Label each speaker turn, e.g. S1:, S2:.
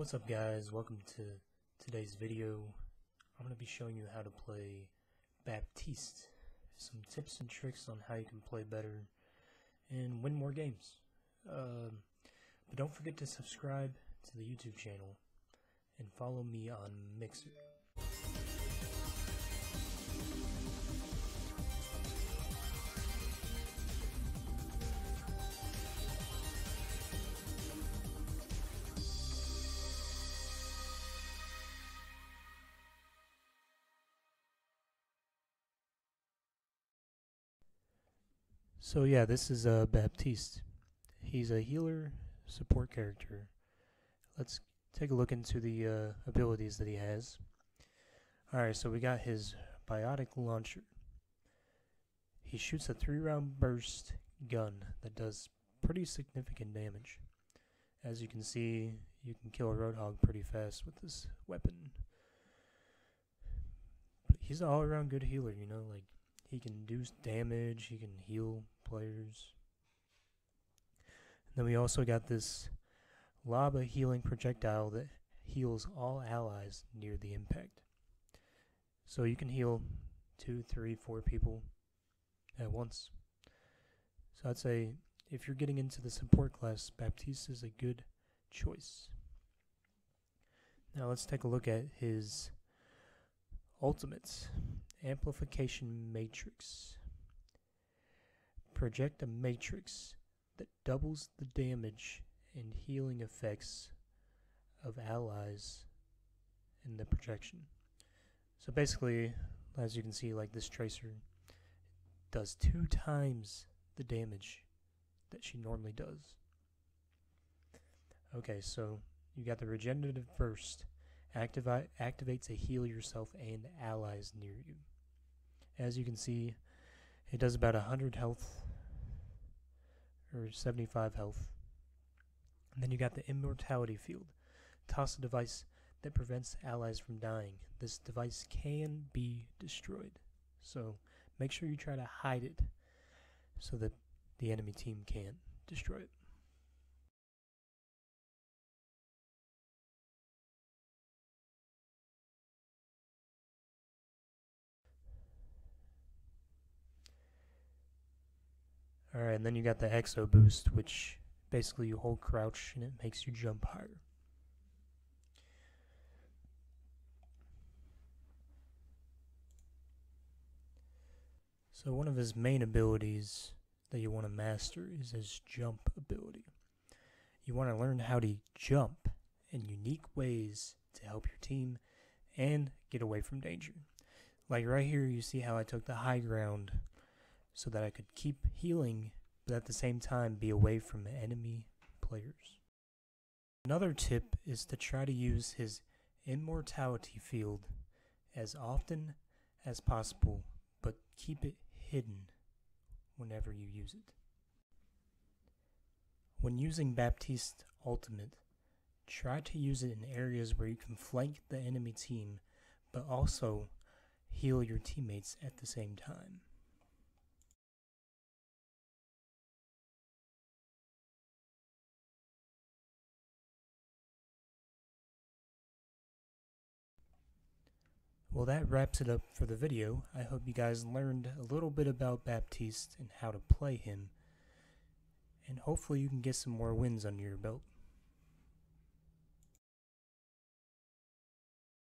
S1: What's up guys, welcome to today's video. I'm going to be showing you how to play Baptiste. Some tips and tricks on how you can play better and win more games. Um, but don't forget to subscribe to the YouTube channel and follow me on Mixer. So yeah, this is uh, Baptiste. He's a healer support character. Let's take a look into the uh, abilities that he has. Alright, so we got his biotic launcher. He shoots a three round burst gun that does pretty significant damage. As you can see, you can kill a roadhog pretty fast with this weapon. But he's an all around good healer, you know, like he can do damage, he can heal players. And then we also got this lava healing projectile that heals all allies near the impact. So you can heal two, three, four people at once. So I'd say if you're getting into the support class, Baptiste is a good choice. Now let's take a look at his ultimates. Amplification Matrix. Project a matrix that doubles the damage and healing effects of allies in the projection. So basically, as you can see, like this tracer does two times the damage that she normally does. Okay, so you got the regenerative burst. Activi activates a heal yourself and allies near you. As you can see, it does about 100 health, or 75 health. And then you got the immortality field. Toss a device that prevents allies from dying. This device can be destroyed. So make sure you try to hide it so that the enemy team can't destroy it. Alright, and then you got the Exo Boost, which basically you hold crouch and it makes you jump higher. So one of his main abilities that you want to master is his jump ability. You want to learn how to jump in unique ways to help your team and get away from danger. Like right here, you see how I took the high ground so that I could keep healing, but at the same time be away from enemy players. Another tip is to try to use his immortality field as often as possible, but keep it hidden whenever you use it. When using Baptiste Ultimate, try to use it in areas where you can flank the enemy team, but also heal your teammates at the same time. Well, that wraps it up for the video. I hope you guys learned a little bit about Baptiste and how to play him. And hopefully you can get some more wins under your belt.